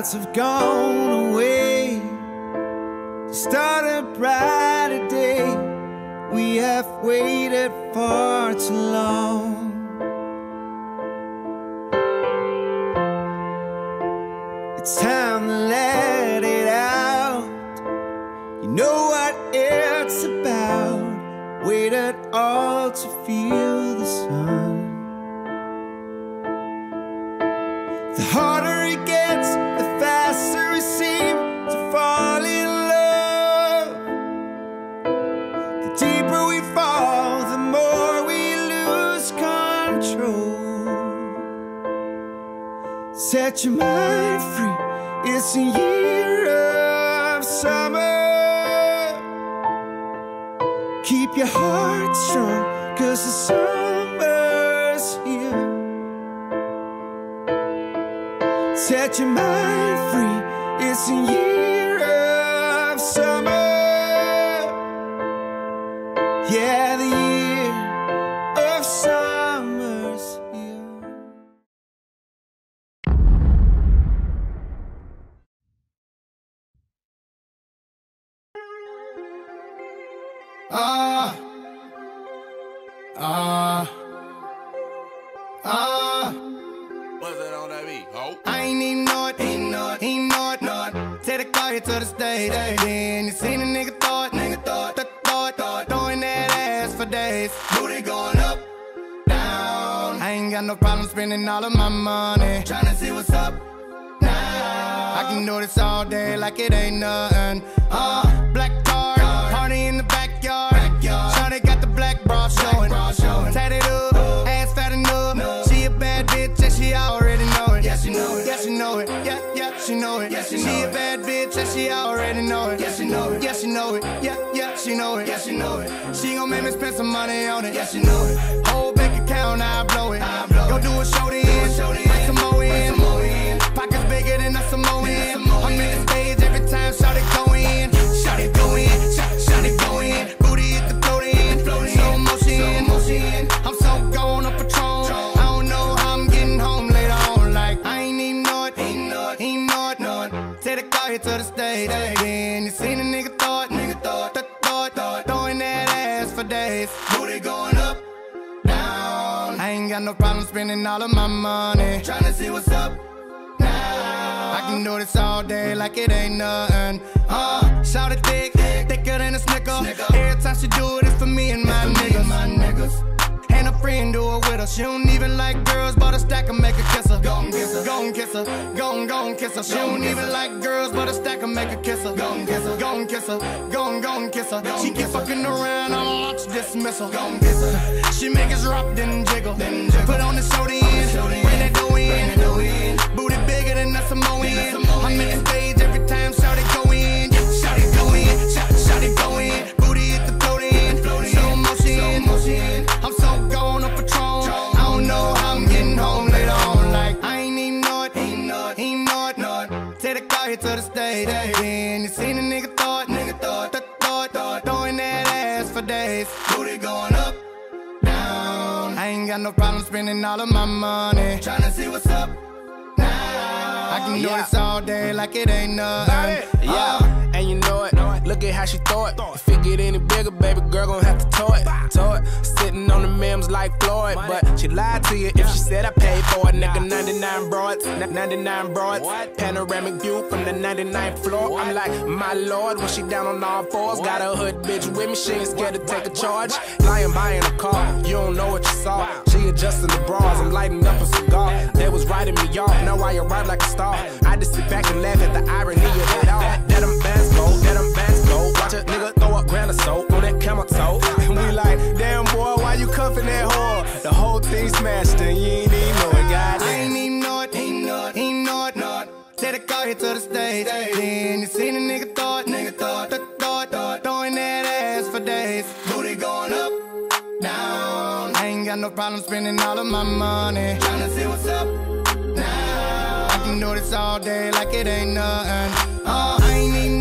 clouds have gone away to start a brighter day. We have waited far too long. It's time to let it out. You know what it's about. Waited all to feel the sun. The harder it gets, Set your mind free, it's a year of summer. Keep your heart strong, cause the summer's here. Set your mind free. It's a year of summer. Ah. Ah. Ah. What's that on that beat, ho? I ain't even know it, ain't know it, ain't know it, know it. Take the car here to the stage. Then you seen a nigga throw nigga it, throw it, throw throwing that ass for days. Booty going up, down. I ain't got no problem spending all of my money. Tryna see what's up now. I can do this all day like it ain't nothing. Uh, know it. Yeah, she know it. Yeah, she know it. Yeah, yeah, she know it. Yeah, she know it. She gon' make me spend some money on it. Yeah, she know it. Whole bank account, I blow it. I blow Go do a show then. Bring some more in. Pockets bigger than a Samoan. I'm in the stage it. Take the car here to the stage. Then you seen a nigga it. Nigga. Throw it. Throw it. Throwing that ass for days. Booty going up, down. I ain't got no problem spending all of my money. Tryna see what's up now. I can do this all day like it ain't nothing. Uh, shout it thick, thicker than a snicker. Every time she do it, it's for me and my niggas. Friend do it with her. She don't even like girls, but a stack and make her kiss her. Gon' kiss her, gon' kiss her, gon' gon' kiss her. She don't even like girls, but a stack and make her kiss her. Gon' kiss her, gon' kiss her, gon' gon' kiss her. She keep fucking around, I'ma launch dismissal. Gon' kiss her. She make us drop, then jiggle. Put on the show then, bring that dough in. Booty bigger than a Samoan. Ain't got no problem spending all of my money. Tryna see what's up now. I can do Yeah. this all day like it ain't nothing. Yeah, uh, and you know it. Look at how she throw it. If it get any bigger, baby girl gon' have to like Floyd. But she lied to you if she said I paid for it. Nigga, 99 broads, n- 99 broads. Panoramic view from the 99th floor. I'm like, my lord, when she down on all fours. Got a hood bitch with me, she ain't scared to take a charge. Lying by in a car, you don't know what you saw. She adjusting the bras, I'm lighting up a cigar. They was writing me off, now I arrive like a star. I just sit back and laugh you ain't even know it, I ain't even know it, ain't know it, ain't know it, know it. Car here to the stage. Then you seen a nigga it, nigga it, throw it, throw throwing that ass for days. Booty going up, down. I ain't got no problem spending all of my money. Tryna see what's up now. I can do this all day like it ain't nothing. Uh, I ain't even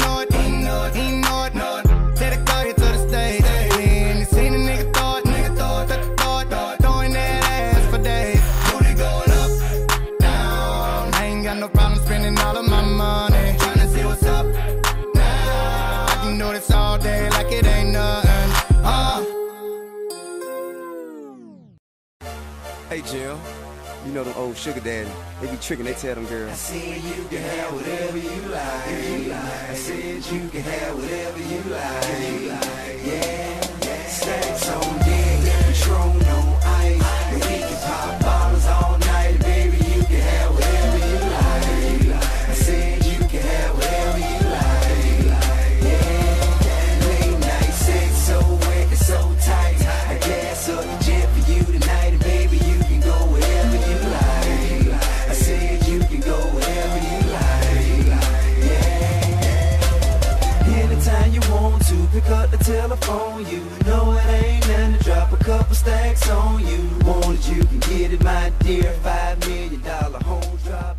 You know them old sugar daddy. They be tricking, they tell them girls. I said you can have whatever you like. I said you can have whatever you like. Yeah, yeah. Stacks on on you. No, it ain't nothing to drop a couple stacks on you. Want it, you can get it, my dear. Five million dollar home drop